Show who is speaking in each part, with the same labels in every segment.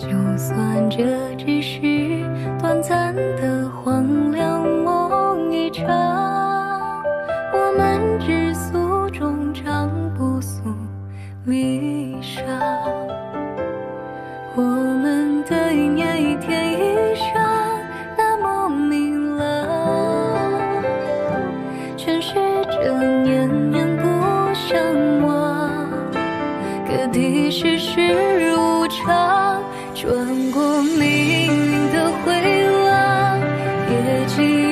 Speaker 1: 就算这只是短暂的荒凉梦一场，我们只诉衷肠，不诉离殇。我们的一年一天一生那么明了，全是这念念不相忘。可的世事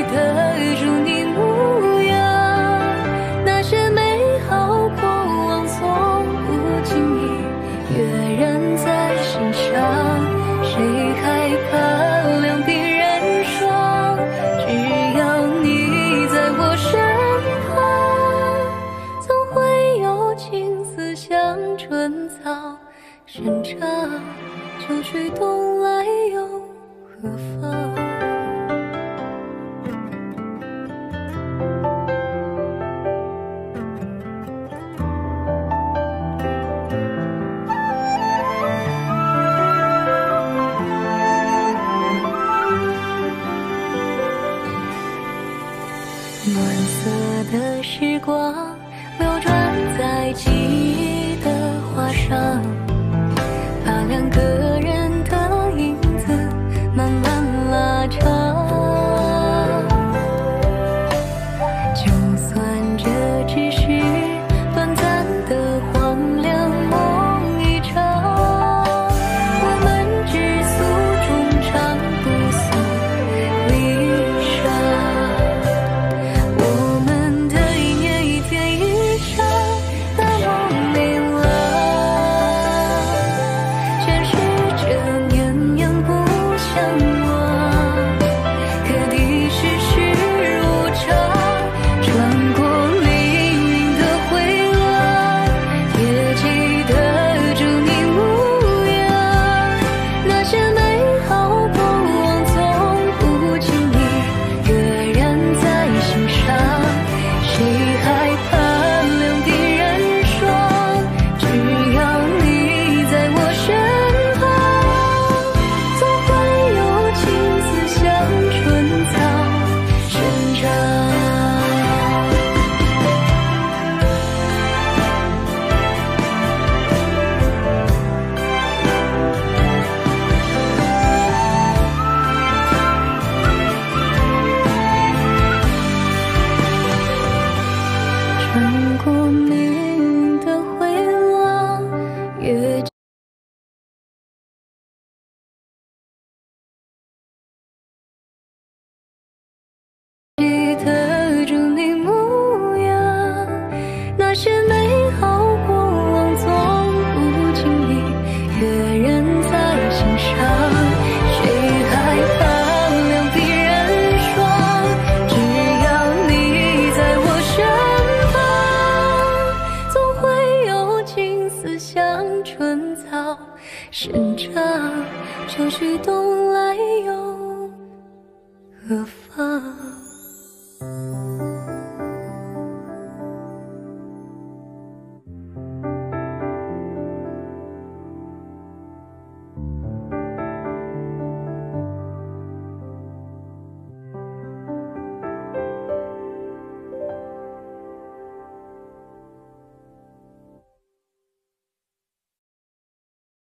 Speaker 1: 记得住你模样。那些美好过往，从不经意跃然在心上。谁害怕两鬓染霜？只要你在我身旁，总会有情丝像春草生长。秋去冬来又何妨？在记深帐秋去冬来又何妨？